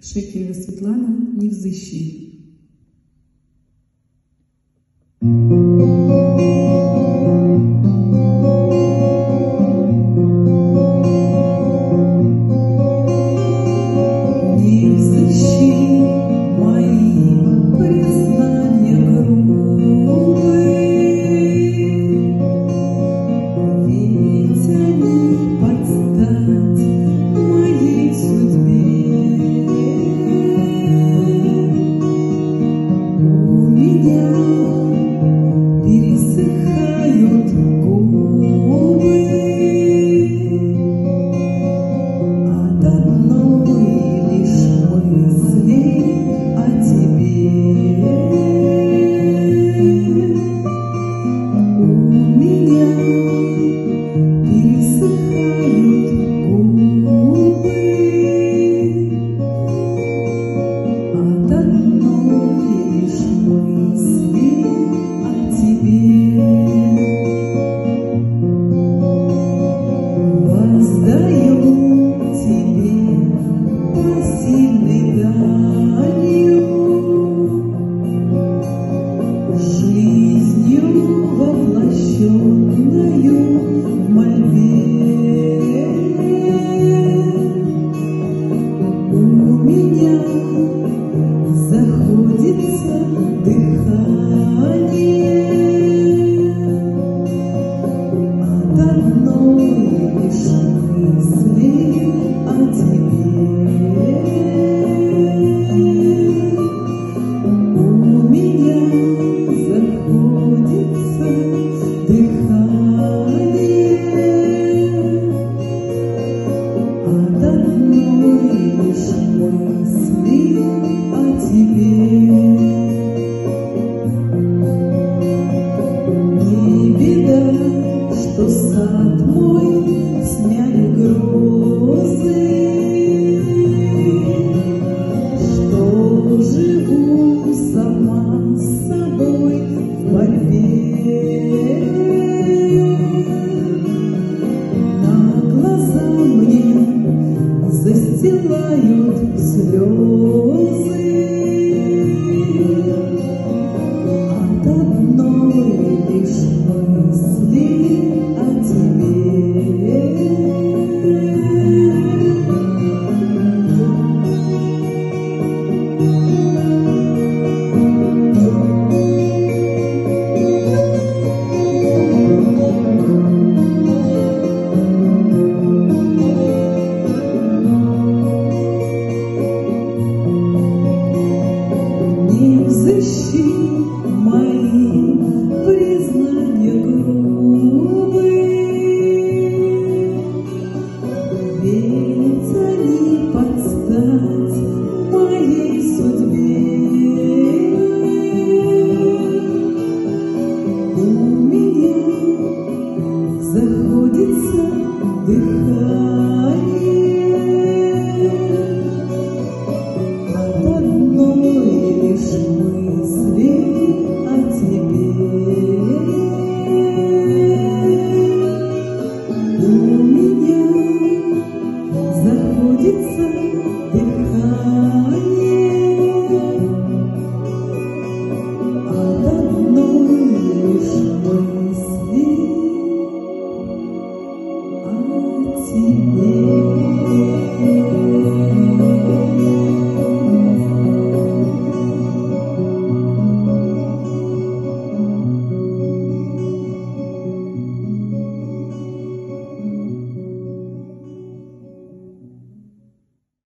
Шекерева Светлана «Невзыщи». minha you are you